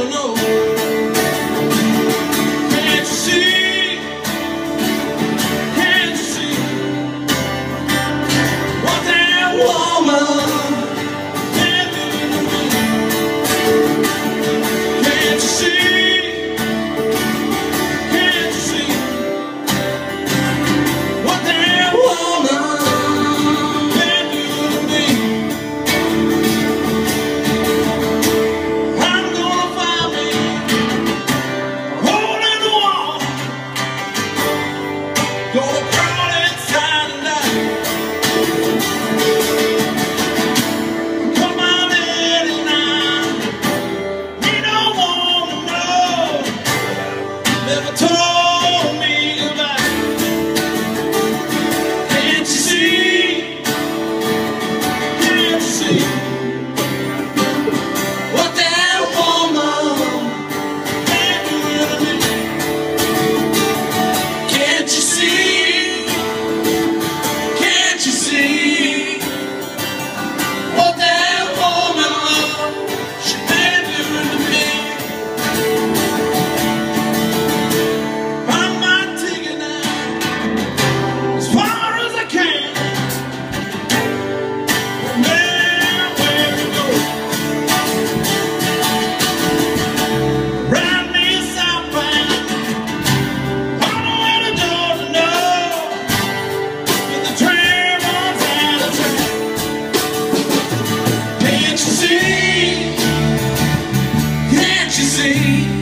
to know. see.